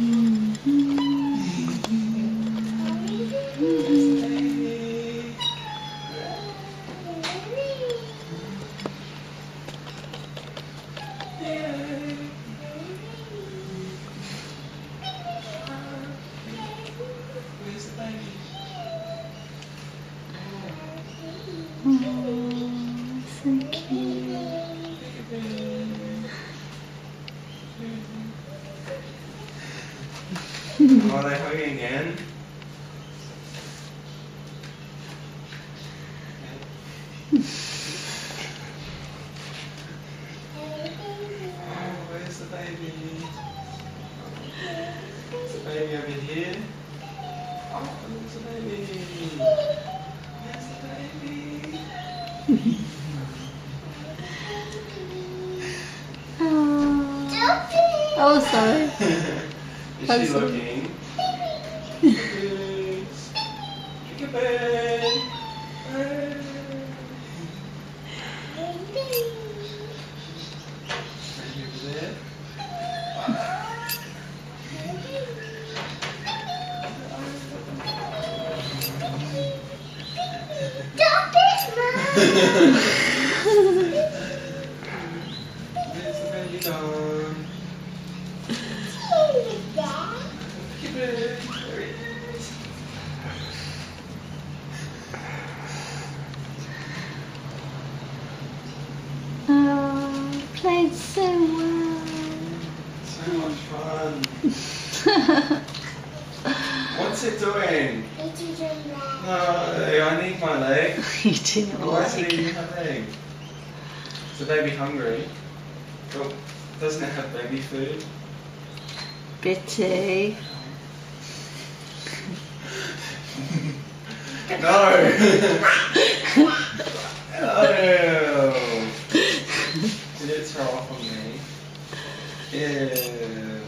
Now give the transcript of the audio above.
Baby. Hmm. Where's the baby? Oh, so cute. Are they hugging? Oh, oh sorry. Is I'm she sorry. looking? Peekaboo. Peekaboo. Hey. Baby over there. Where's the baby gone? So. So much fun. What's it doing? No, I need my leg. you do not Why is it eating my leg? Is the baby hungry? Oh, doesn't it have baby food? Bitty. No! no! Uh...